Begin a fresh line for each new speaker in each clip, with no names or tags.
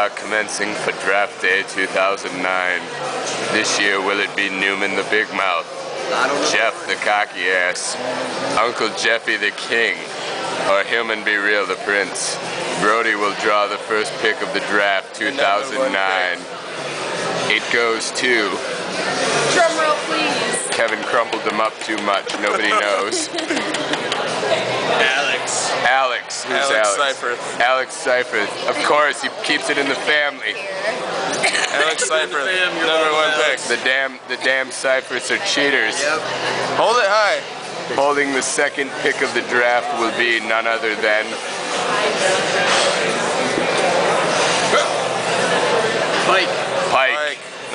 uh, commencing for draft day 2009. This year, will it be Newman the Big Mouth,
I don't know.
Jeff the Cocky Ass, Uncle Jeffy the King, or Human Be Real the Prince? Brodie will draw the first pick of the draft 2009. It goes to
Drum roll, please.
Kevin crumpled them up too much. Nobody knows.
Alex.
Alex. Who's
Alex
Alex?
Seyferth.
Alex Seyferth. Of course, he keeps it in the family.
Alex Seyferth, number one pick.
The damn, the damn Seyferths are cheaters.
Yep. Hold it high.
Holding the second pick of the draft will be none other than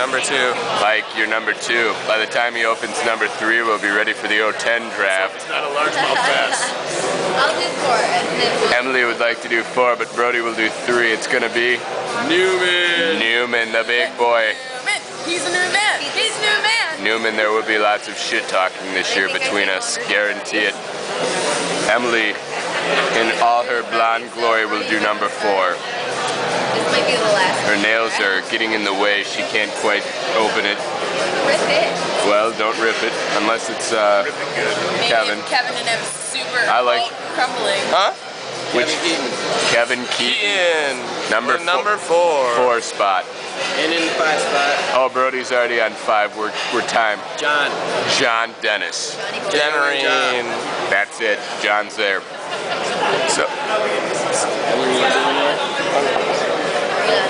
number two.
Pike, you're number two. By the time he opens number three, we'll be ready for the 010 draft.
Not a largemouth bass.
I'll do four and then
Emily would like to do four, but Brodie will do three. It's gonna be
Newman.
Newman, the big boy.
Newman. He's a new man. He's a new man.
Newman, there will be lots of shit talking this year between us. Guarantee it. Emily, in all her blonde glory, will do number four.
This might be the last.
Her nails are getting in the way. She can't quite open it.
Rip it.
Well, don't rip it unless it's uh,
Maybe
Kevin.
if Kevin and him super.
I like-
crumbling.
Huh?
which Kevin Keaton
Keaton.
Number four.
number four.
four spot.
And in the five spot,
Oh, Brodie's already on five. We're we're time.
John.
John Dennis.
Johnny Boy.
Generine.
That's it. John's there. So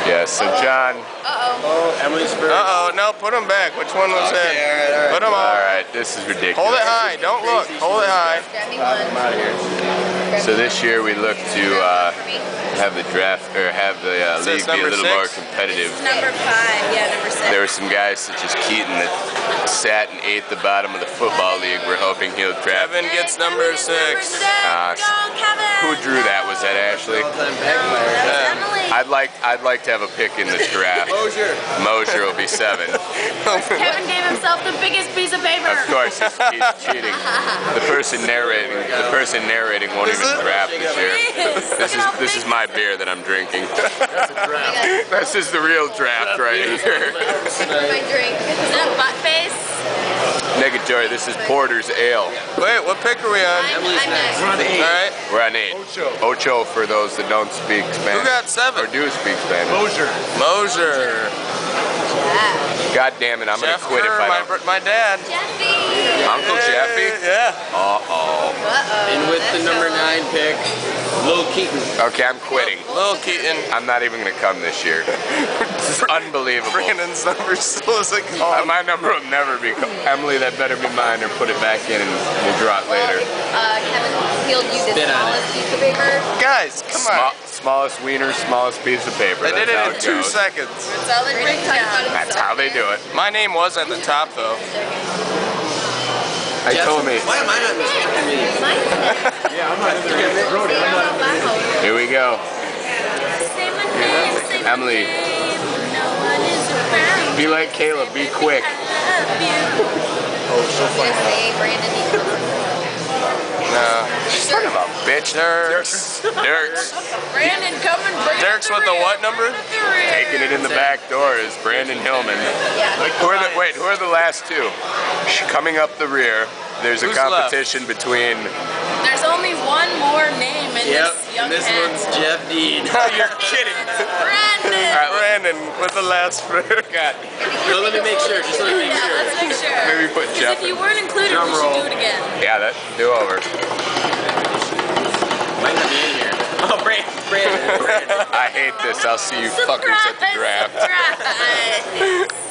yeah. So John.
Uh-oh.
Oh, Emily Spurs.
Uh oh, no, put them back. Which one was
Okay,
that?
all right, all right.
Put them
All
all.
right. This is ridiculous.
Hold it high. Don't look. Hold it high.
I'm out of here.
So this year we look to uh, have the draft or have the uh, league be a
number
little more
six?
competitive.
Number five. Yeah, number six.
There were some guys such as Keaton that sat and ate the bottom of the football league. We're hoping he'll draft.
Kevin gets number six.
Uh,
Go, Kevin.
Who drew that? Was that Ashley?
All-time backfire.
That was
Yeah.
Emily.
I'd like I'd like to have a pick in this draft.
Mosier.
Mosier will be seven.
Kevin gave himself the biggest piece of paper.
Of course, he's, he's cheating. The person narrating the person narrating won't
Is
even
it?
draft this year. This is this is my beer that I'm drinking. That's a draft. This is the real draft right here.
my drink. Is that butt face?
Negatory. This is Porter's Ale.
Wait, what pick are we on?
I'm, I'm next.
We're on eight.
All right.
We're on eight. Ocho Ocho for those that don't speak Spanish.
Who got
Or
seven?
do speak Spanish.
Mosier.
Mosier.
Yeah.
God damn it, I'm
Jeff
gonna quit if I don't.
br- my dad.
Jeffy.
Uncle Jeffy?
Yeah.
Uh-oh.
Uh-oh.
And with the number
so-
nine pick, Lil Keaton.
Okay, I'm quitting.
Lil Keaton.
I'm not even gonna come this year. It's unbelievable.
Brandon's number still isn't
Uh,
called.
my number will never be co- Emily. That better be mine, or put it back in, and we'll draw it
Well,
later.
uh, Kevin peeled you the
Spit on
smallest piece of paper.
Guys, come
Small,
on.
Smallest wiener, smallest piece of paper.
I did it
how
in two
goes.
seconds.
That's all they break down.
That's how they do it.
My name was at the top though.
I told me.
Why am I not Mr. Committee?
Mine's
Yeah, I'm not Mr. Brodie. I'm not.
Here we go. Emily. Be like Caleb. Be quick.
Oh, so funny.
Say Brandon needs
No.
Son of a bitch.
Dirks.
Dirks.
Brandon, come and bring
Dirks with the what number?
Taking it in the back door is Brandon Hillman.
Yeah.
Who are the wait? Who are the last two? Coming up the rear. There's a
Who's left?
competition between.
There's only one more name in
Yep.
this young
This
hat.
one's Jeff Dean.
You're kidding.
Brandon.
All right,
Brandon with the last fruit.
God,
No, let me make sure. Just let me make
Yeah,
sure.
let's make sure.
maybe put
Because
Jeff.
if you weren't included,
Drum
we should
roll.
do it again.
Yeah, that do over.
Might not be in here. Oh, Brandon. Brandon. Brandon.
I hate this. I'll see you fuckers at the draft.
Surprise!